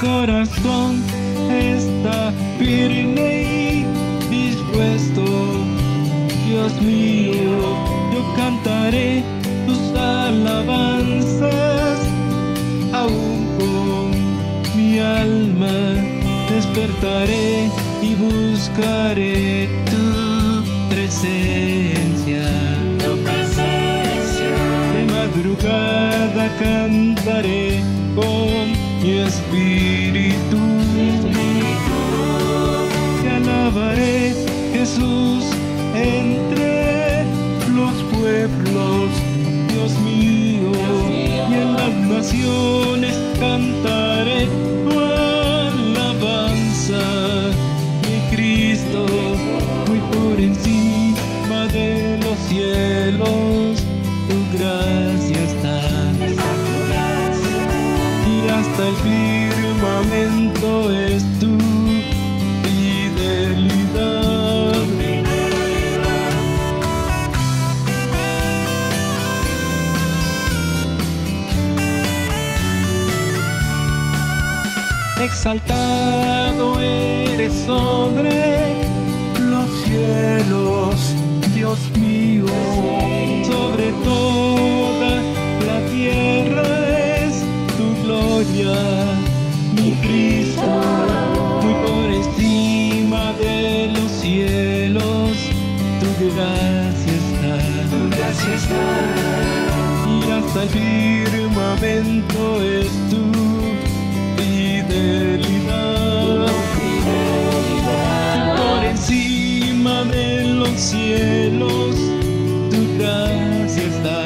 corazón está firme y dispuesto. Dios mío, yo cantaré tus alabanzas, aún con mi alma despertaré y buscaré tu presencia. Tu presencia. De madrugada cantaré con mi espíritu. Te alabaré, Jesús, entre los pueblos, Dios mío, y en las naciones cantaré el firmamento es tu fidelidad. Exaltado eres sobre los cielos, Dios mío, Cristo, muy por encima de los cielos, tu gracia está, Tu gracia está. y hasta el firmamento es tu fidelidad. Por encima de los cielos, tu gracia está.